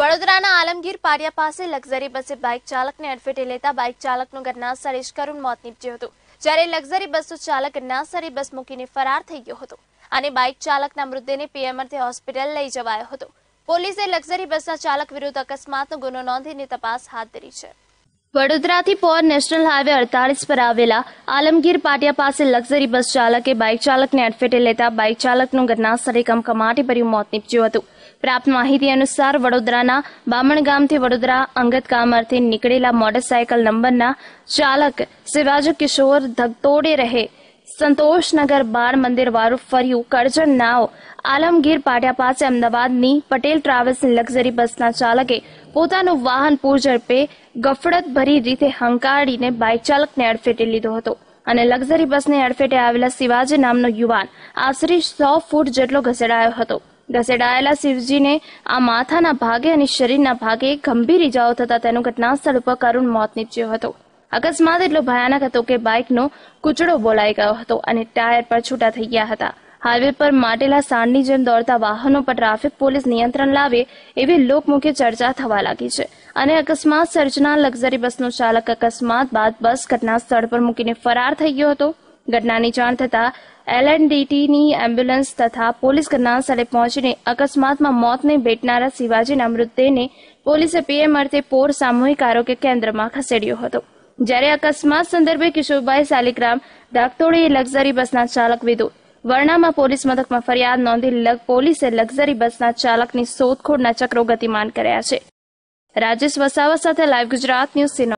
વડોદરાના આલમગીર પાડિયા પાસે લક્ઝરી બસે બાઇક ચાલકને અડફેટે લેતા બાઇક ચાલકનું ઘટનાસ્થળે જ કરુણ મોત નીપજ્યું હતું. જ્યારે લક્ઝરી બસનો ચાલક ઘટનાસ્થળે બસ મૂકીને ફરાર થઈ ગયો હતો અને બાઇક ચાલકના મૃતદેહને પીએમઆરથી હોસ્પિટલ લઈ જવાયો હતો. પોલીસે લક્ઝરી બસના ચાલક વિરુદ્ધ અકસ્માતનો ગુનો નોંધીને તપાસ હાથ ધરી છે. વડોદરાથી પોર નેશનલ હાઈવે અડતાલીસ પર આવેલા આલમગીર પાટિયા પાસે લક્ઝરી બસ ચાલકે બાઇક ચાલકને અડફેટે લેતા બાઇક ચાલકનું ઘટનાસ્થળે કમકમાટી ભર્યું મોત નીપજ્યું હતું. પ્રાપ્ત માહિતી અનુસાર વડોદરાના બામણ ગામથી વડોદરા અંગત કામ અર્થે નીકળેલા મોટરસાયકલ નંબરના ચાલક શિવાજી કિશોર ધગતોડે રહે. સંતોષનગર બાળ મંદિર વાળું ફર્યું. કરજણ નાવ. આલમગીર પાટિયા પાસે અમદાવાદની પટેલ ટ્રાવેલ્સની લક્ઝરી બસના ચાલકે પોતાનું વાહન પૂરઝડપે ગફડત ભરી રીતે હંકારીને બાઇક ચાલકને અડફેટે લીધો હતો અને લક્ઝરી બસને અડફેટે આવેલા શિવાજી નામનો યુવાન આશરે સો ફૂટ જેટલો ઘસેડાયો હતો. ઘસેડાયેલા શિવજીને આ માથાના ભાગે અને શરીરના ભાગે ગંભીર ઇજાઓ થતા તેનું ઘટનાસ્થળ ઉપર કરુણ મોત નીપજ્યો હતો. અકસ્માત એટલો ભયાનક હતો કે બાઇકનો કૂચડો બોલાઈ ગયો હતો અને ટાયર પર છૂટા થઈ ગયા હતા. હાઈવે પર માટેલા સાંડની જેમ દોડતા વાહનો પર ટ્રાફિક પોલીસ નિયંત્રણ લાવે એવી લોકમુખી ચર્ચા થવા લાગી છે. અને અકસ્માત સર્જનાર લક્ઝરી બસનો ચાલક અકસ્માત બાદ બસ ઘટના સ્થળ પર મૂકીને ફરાર થઈ ગયો હતો. ઘટનાની જાણ થતાં એલએનડીટીની એમ્બ્યુલન્સ તથા પોલીસ ઘટના સ્થળે પહોંચીને અકસ્માતમાં મોતને ભેટનારા શિવાજીના મૃતદેહને પોલીસે પીએમ અર્થે પોર સામૂહિક આરોગ્ય કેન્દ્રમાં ખસેડ્યો હતો. જ્યારે અકસ્માત સંદર્ભે કિશોરભાઈ સાલિગ્રામ ધાકતોડીએ લક્ઝરી બસના ચાલક વિદુ. વર્ણામાં પોલીસ મથકમાં ફરિયાદ નોંધી લગ- પોલીસે લક્ઝરી બસના ચાલકની શોધખોળના ચક્રો ગતિમાન કર્યા છે. રાજેશ વસાવા સાથે લાઈવ ગુજરાત ન્યૂઝ સિનો